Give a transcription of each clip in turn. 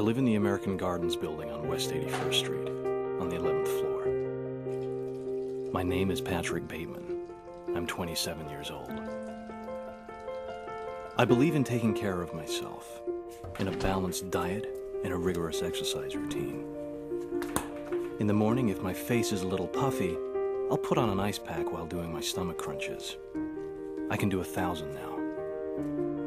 I live in the American Gardens building on West 81st Street, on the 11th floor. My name is Patrick Bateman. I'm 27 years old. I believe in taking care of myself, in a balanced diet and a rigorous exercise routine. In the morning, if my face is a little puffy, I'll put on an ice pack while doing my stomach crunches. I can do a thousand now.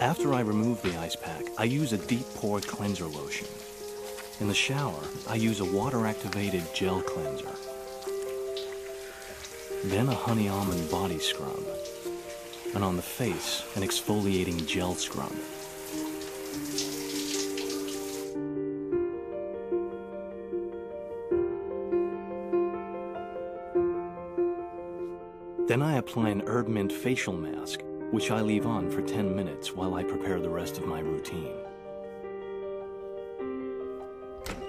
After I remove the ice pack, I use a deep pore cleanser lotion. In the shower, I use a water-activated gel cleanser. Then a honey almond body scrub. And on the face, an exfoliating gel scrub. Then I apply an herb mint facial mask, which I leave on for 10 minutes while I prepare the rest of my routine.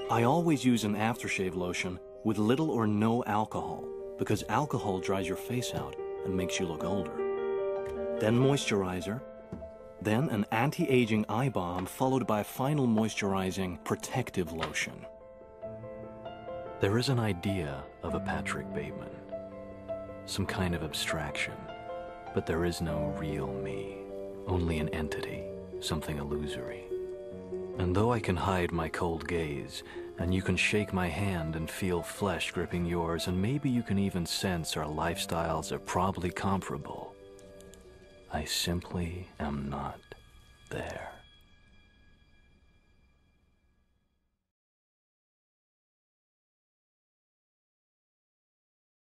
I always use an aftershave lotion with little or no alcohol because alcohol dries your face out and makes you look older. Then moisturizer, then an anti-aging eye balm followed by a final moisturizing protective lotion. There is an idea of a Patrick Bateman, some kind of abstraction, but there is no real me, only an entity, something illusory. And though I can hide my cold gaze, and you can shake my hand and feel flesh gripping yours, and maybe you can even sense our lifestyles are probably comparable, I simply am not there.